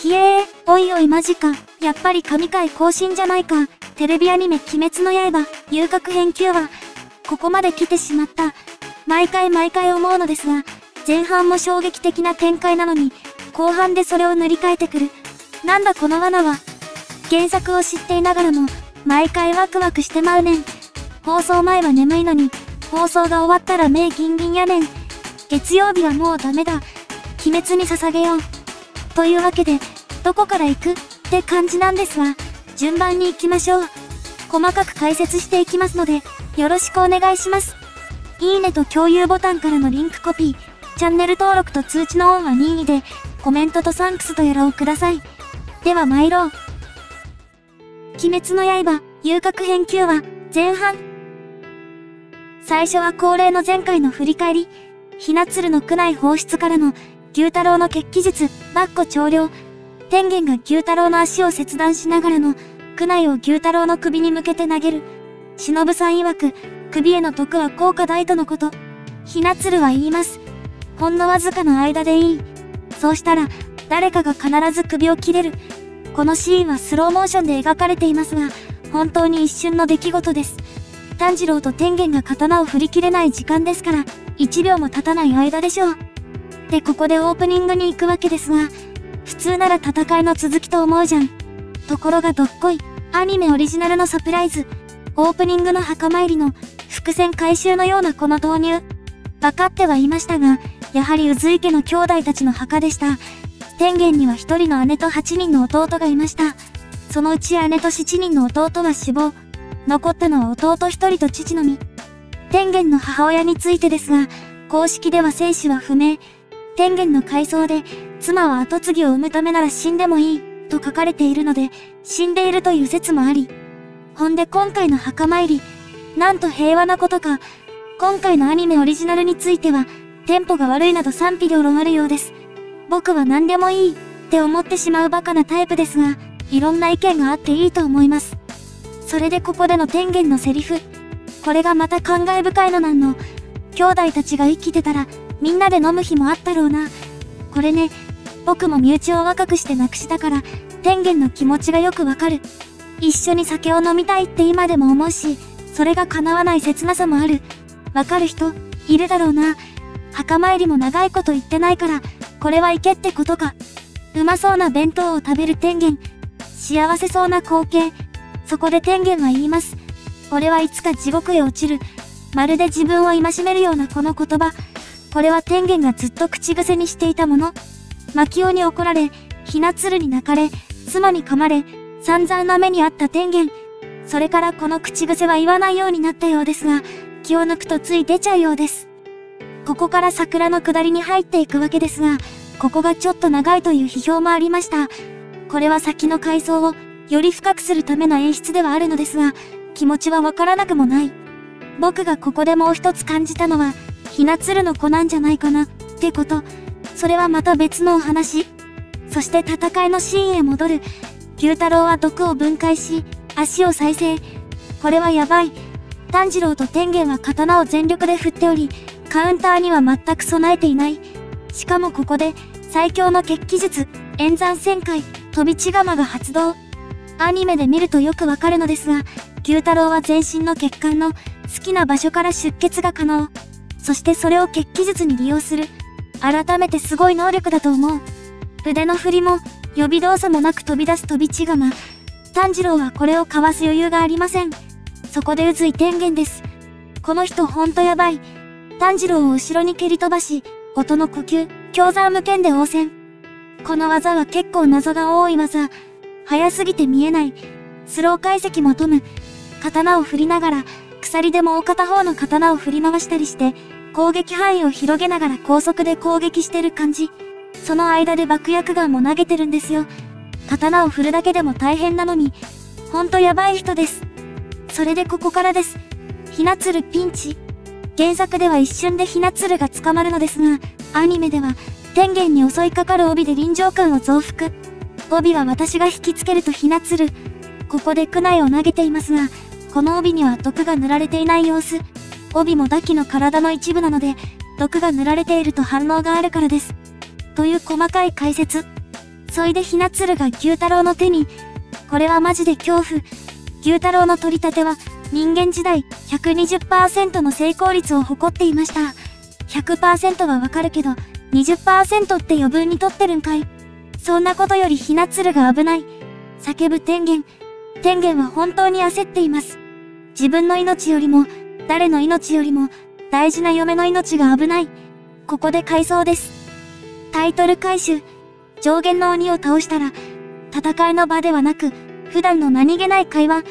ひえー、おいおいマジか。やっぱり神回更新じゃないか。テレビアニメ鬼滅の刃、遊郭編9話。ここまで来てしまった。毎回毎回思うのですが、前半も衝撃的な展開なのに、後半でそれを塗り替えてくる。なんだこの罠は。原作を知っていながらも、毎回ワクワクしてまうねん。放送前は眠いのに、放送が終わったら目ギンギンやねん。月曜日はもうダメだ。鬼滅に捧げよう。というわけで、どこから行くって感じなんですが、順番に行きましょう。細かく解説していきますので、よろしくお願いします。いいねと共有ボタンからのリンクコピー、チャンネル登録と通知のオンは任意で、コメントとサンクスとやらをください。では参ろう。鬼滅の刃、遊郭編9話、前半。最初は恒例の前回の振り返り、ひなつるの区内放出からの、牛太郎の決起術、バッコ長領。天元が牛太郎の足を切断しながらの、区内を牛太郎の首に向けて投げる。忍さん曰く、首への毒は効果大とのこと。ひなつるは言います。ほんのわずかの間でいい。そうしたら、誰かが必ず首を切れる。このシーンはスローモーションで描かれていますが、本当に一瞬の出来事です。炭治郎と天元が刀を振り切れない時間ですから、1秒も経たない間でしょう。で、ここでオープニングに行くわけですが、普通なら戦いの続きと思うじゃん。ところがどっこい、アニメオリジナルのサプライズ、オープニングの墓参りの伏線回収のようなこの導入。分かってはいましたが、やはり渦井家の兄弟たちの墓でした。天元には一人の姉と八人の弟がいました。そのうち姉と七人の弟は死亡。残ったのは弟一人と父のみ。天元の母親についてですが、公式では生死は不明。天元の回想で、妻は後継ぎを産むためなら死んでもいい、と書かれているので、死んでいるという説もあり。ほんで今回の墓参り、なんと平和なことか、今回のアニメオリジナルについては、テンポが悪いなど賛否両論あるようです。僕は何でもいいって思ってしまうバカなタイプですが、いろんな意見があっていいと思います。それでここでの天元のセリフ。これがまた感慨深いのなんの。兄弟たちが生きてたら、みんなで飲む日もあったろうな。これね、僕も身内を若くして亡くしたから、天元の気持ちがよくわかる。一緒に酒を飲みたいって今でも思うし、それが叶わない切なさもある。わかる人、いるだろうな。墓参りも長いこと言ってないから、これはいけってことか。うまそうな弁当を食べる天元。幸せそうな光景。そこで天元は言います。俺はいつか地獄へ落ちる。まるで自分を戒めるようなこの言葉。これは天元がずっと口癖にしていたもの。牧雄に怒られ、ひなつるに泣かれ、妻に噛まれ、散々な目にあった天元。それからこの口癖は言わないようになったようですが、気を抜くとつい出ちゃうようです。ここから桜の下りに入っていくわけですが、ここがちょっと長いという批評もありました。これは先の階層をより深くするための演出ではあるのですが、気持ちはわからなくもない。僕がここでもう一つ感じたのは、ひなつるの子なんじゃないかな、ってこと。それはまた別のお話。そして戦いのシーンへ戻る。牛太郎は毒を分解し、足を再生。これはやばい。炭治郎と天元は刀を全力で振っており、カウンターには全く備えていない。しかもここで、最強の決起術、演算旋回、飛び地釜が発動。アニメで見るとよくわかるのですが、牛太郎は全身の血管の好きな場所から出血が可能。そしてそれを決起術に利用する。改めてすごい能力だと思う。腕の振りも、予備動作もなく飛び出す飛び地釜。炭治郎はこれをかわす余裕がありません。そこで渦井天元です。この人ほんとやばい。炭治郎を後ろに蹴り飛ばし、音の呼吸、強山無剣で応戦。この技は結構謎が多い技。早すぎて見えない。スロー解析も富む。刀を振りながら、鎖でもう片方の刀を振り回したりして、攻撃範囲を広げながら高速で攻撃してる感じ。その間で爆薬ガンも投げてるんですよ。刀を振るだけでも大変なのに、ほんとやばい人です。それでここからです。ひなつるピンチ。原作では一瞬でひなつるが捕まるのですが、アニメでは、天元に襲いかかる帯で臨場感を増幅。帯は私が引きつけるとひなつる。ここで区内を投げていますが、この帯には毒が塗られていない様子。帯もダキの体の一部なので、毒が塗られていると反応があるからです。という細かい解説。そいでひなつるが牛太郎の手に、これはマジで恐怖。牛太郎の取り立ては人間時代120%の成功率を誇っていました。100%はわかるけど、20%って余分に取ってるんかい。そんなことよりひなつるが危ない。叫ぶ天元。天元は本当に焦っています。自分の命よりも、誰の命よりも、大事な嫁の命が危ない。ここで回想です。タイトル回収。上限の鬼を倒したら、戦いの場ではなく、普段の何気ない会話。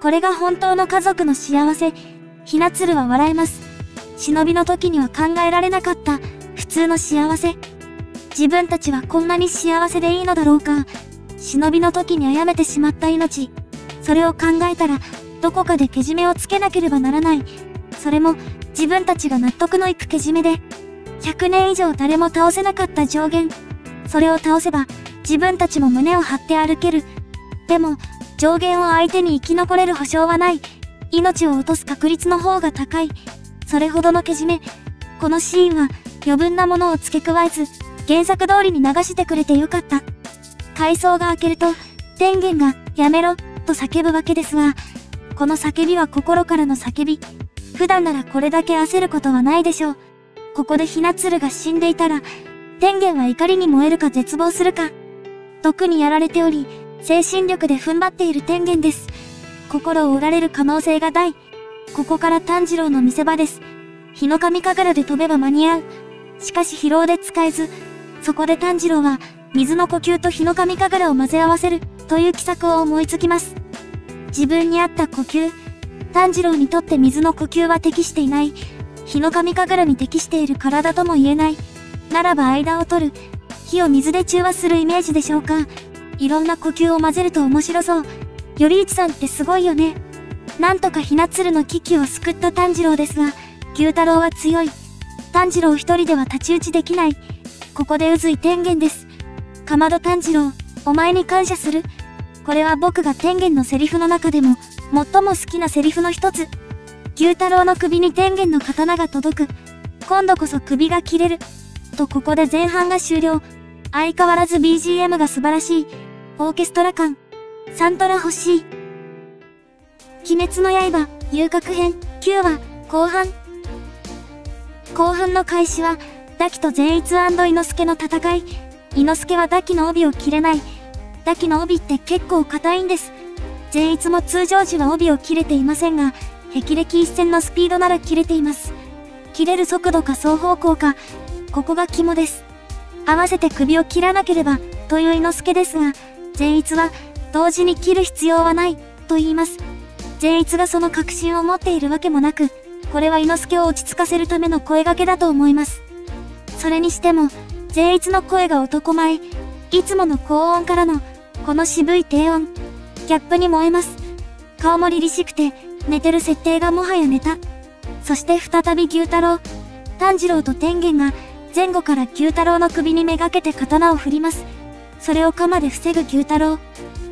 これが本当の家族の幸せ。ひなつるは笑えます。忍びの時には考えられなかった、普通の幸せ。自分たちはこんなに幸せでいいのだろうか。忍びの時に殺めてしまった命。それを考えたら、どこかでけじめをつけなければならない。それも、自分たちが納得のいくけじめで、100年以上誰も倒せなかった上限。それを倒せば、自分たちも胸を張って歩ける。でも、上限を相手に生き残れる保証はない。命を落とす確率の方が高い。それほどのけじめ。このシーンは、余分なものを付け加えず、原作通りに流してくれてよかった。階層が開けると、天元が、やめろ、と叫ぶわけですが、この叫びは心からの叫び。普段ならこれだけ焦ることはないでしょう。ここでひなつるが死んでいたら、天元は怒りに燃えるか絶望するか。毒にやられており、精神力で踏ん張っている天元です。心を折られる可能性が大。ここから炭治郎の見せ場です。日の神神楽で飛べば間に合う。しかし疲労で使えず、そこで炭治郎は、水の呼吸と日の神神楽を混ぜ合わせる、という奇策を思いつきます。自分に合った呼吸。炭治郎にとって水の呼吸は適していない。日の神神楽に適している体とも言えない。ならば間を取る。火を水で中和するイメージでしょうか。いろんな呼吸を混ぜると面白そう。よりいちさんってすごいよね。なんとかひなつるの危機を救った炭治郎ですが、牛太郎は強い。炭治郎一人では太刀打ちできない。ここで渦い天元です。かまど炭治郎、お前に感謝する。これは僕が天元のセリフの中でも、最も好きなセリフの一つ。牛太郎の首に天元の刀が届く。今度こそ首が切れる。とここで前半が終了。相変わらず BGM が素晴らしい。オーケストラ感。サントラ欲しい。鬼滅の刃、遊郭編、9話、後半。後半の開始は、ダキと善逸伊之助の戦い。伊之助はダキの帯を切れない。ダキの帯って結構硬いんです。善逸も通常時は帯を切れていませんが、霹靂一戦のスピードなら切れています。切れる速度か双方向か、ここが肝です。合わせて首を切らなければ、という伊之助ですが、善逸は、同時に切る必要はない、と言います。善逸がその確信を持っているわけもなく、これは伊之助を落ち着かせるための声掛けだと思います。それにしても、善逸の声が男前、いつもの高音からの、この渋い低音、ギャップに燃えます。顔も凛々しくて、寝てる設定がもはやネタ。そして再び牛太郎、炭治郎と天元が、前後から牛太郎の首にめがけて刀を振ります。それを鎌で防ぐ牛太郎。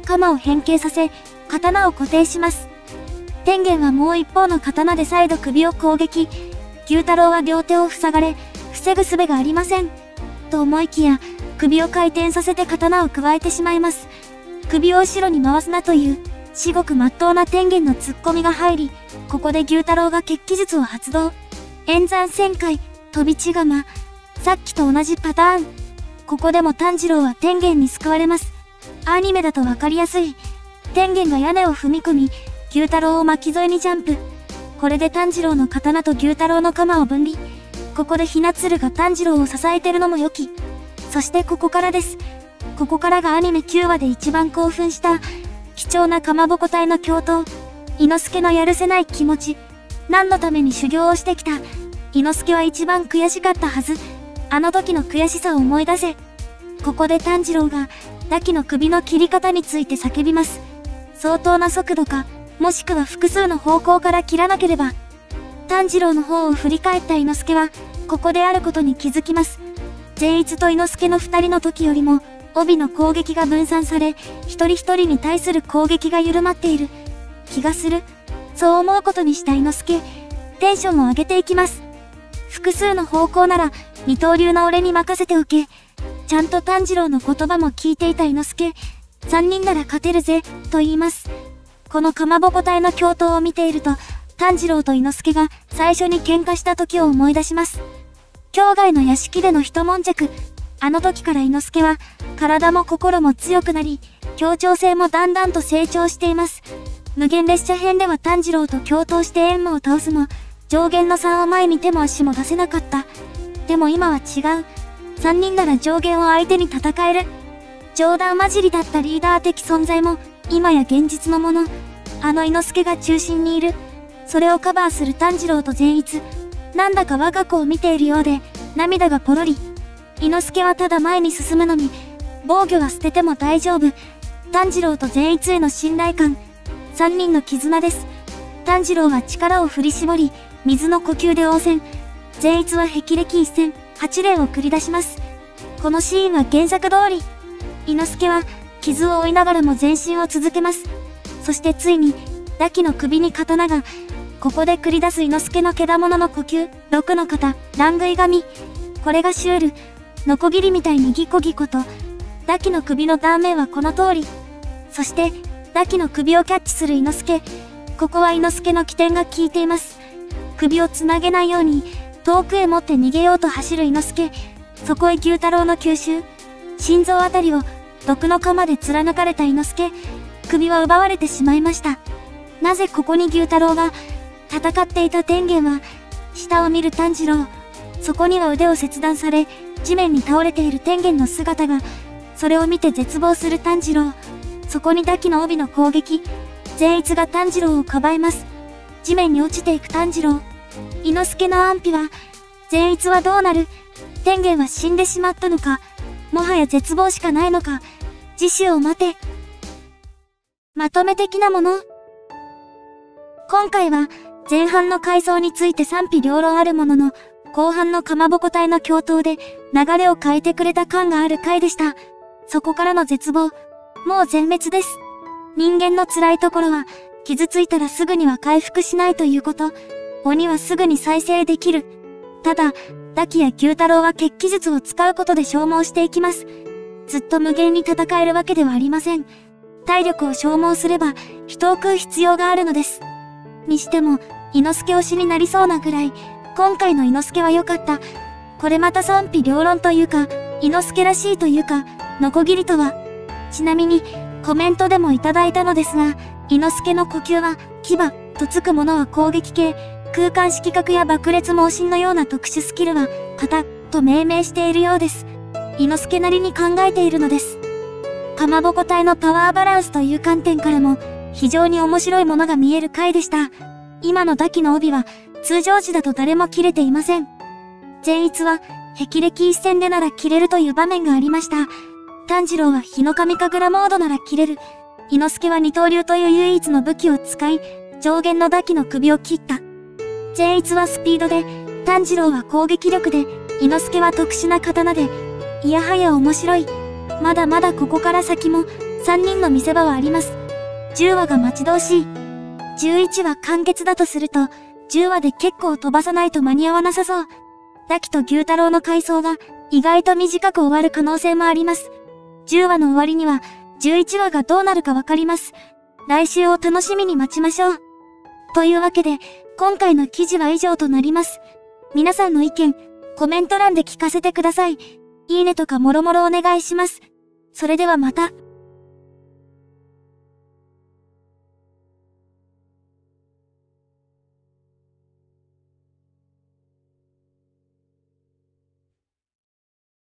鎌を変形させ、刀を固定します。天元はもう一方の刀で再度首を攻撃。牛太郎は両手を塞がれ、防ぐ術がありません。と思いきや、首を回転させて刀を加えてしまいます。首を後ろに回すなという、至極真っ当な天元の突っ込みが入り、ここで牛太郎が決起術を発動。演算旋回、飛び血釜。さっきと同じパターン。ここでも炭治郎は天元に救われます。アニメだとわかりやすい。天元が屋根を踏み込み、牛太郎を巻き添えにジャンプ。これで炭治郎の刀と牛太郎の鎌を分離。ここでひなつるが炭治郎を支えてるのも良き。そしてここからです。ここからがアニメ9話で一番興奮した、貴重なかまぼこ隊の共闘。伊之助のやるせない気持ち。何のために修行をしてきた。伊之助は一番悔しかったはず。あの時の悔しさを思い出せ。ここで炭治郎が、ダキの首の切り方について叫びます。相当な速度か、もしくは複数の方向から切らなければ。炭治郎の方を振り返った伊之助は、ここであることに気づきます。善逸と伊之助の二人の時よりも、帯の攻撃が分散され、一人一人に対する攻撃が緩まっている気がする。そう思うことにした伊之助。テンションを上げていきます。複数の方向なら、二刀流の俺に任せておけ。ちゃんと炭治郎の言葉も聞いていた伊之助。三人なら勝てるぜ、と言います。このかまぼこ隊の共闘を見ていると、炭治郎と伊之助が最初に喧嘩した時を思い出します。境外の屋敷での一悶着。あの時から伊之助は、体も心も強くなり、協調性もだんだんと成長しています。無限列車編では炭治郎と共闘して閻魔を倒すも、上限の差を前に手も足も出せなかった。でも今は違う。3人なら上限を相手に戦える。冗談交じりだったリーダー的存在も、今や現実のもの。あの伊之助が中心にいる。それをカバーする炭治郎と善逸。なんだか我が子を見ているようで、涙がポロリ。伊之助はただ前に進むのに、防御は捨てても大丈夫。炭治郎と善逸への信頼感。三人の絆です。炭治郎は力を振り絞り、水の呼吸で応戦。善逸は霹靂一戦、八連を繰り出します。このシーンは原作通り。伊之助は、傷を負いながらも前進を続けます。そしてついに、ダキの首に刀が、ここで繰り出す伊之助の毛玉の呼吸、六の型、乱食い髪。これがシュール。ノコギリみたいにギコギコと、ダキの首の断面はこの通り。そして、ダキの首をキャッチする伊之助。ここは伊之助の起点が効いています。首をつなげないように、遠くへ持って逃げようと走る伊之助。そこへ牛太郎の吸収。心臓あたりを、毒の鎌で貫かれた伊之助。首は奪われてしまいました。なぜここに牛太郎が、戦っていた天元は、下を見る炭治郎。そこには腕を切断され、地面に倒れている天元の姿が、それを見て絶望する炭治郎。そこにダキの帯の攻撃。善逸が炭治郎をかばえます。地面に落ちていく炭治郎。伊之助の安否は、善逸はどうなる？天元は死んでしまったのか？もはや絶望しかないのか？次週を待て。まとめ的なもの今回は、前半の階層について賛否両論あるものの、後半のかまぼこ隊の共闘で流れを変えてくれた感がある回でした。そこからの絶望、もう全滅です。人間の辛いところは、傷ついたらすぐには回復しないということ。鬼はすぐに再生できる。ただ、ダキや牛太郎は血気術を使うことで消耗していきます。ずっと無限に戦えるわけではありません。体力を消耗すれば、人を食う必要があるのです。にしても、伊之助推しになりそうなぐらい、今回の伊之助は良かった。これまた賛否両論というか、伊之助らしいというか、ノコギリとは。ちなみに、コメントでもいただいたのですが、伊之助の呼吸は、牙とつくものは攻撃系、空間色覚や爆裂猛進のような特殊スキルは、型、と命名しているようです。伊之助なりに考えているのです。かまぼこ体のパワーバランスという観点からも、非常に面白いものが見える回でした。今のダキの帯は、通常時だと誰も切れていません。善逸は、霹靂一戦でなら切れるという場面がありました。炭治郎は日の神神楽モードなら切れる。伊之助は二刀流という唯一の武器を使い、上限のダキの首を切った。善逸はスピードで、炭治郎は攻撃力で、伊之助は特殊な刀で、いやはや面白い。まだまだここから先も、3人の見せ場はあります。10話が待ち遠しい。11話完結だとすると、10話で結構飛ばさないと間に合わなさそう。ダキと牛太郎の回想が意外と短く終わる可能性もあります。10話の終わりには、11話がどうなるかわかります。来週を楽しみに待ちましょう。というわけで、今回の記事は以上となります。皆さんの意見、コメント欄で聞かせてください。いいねとかもろもろお願いします。それではまた。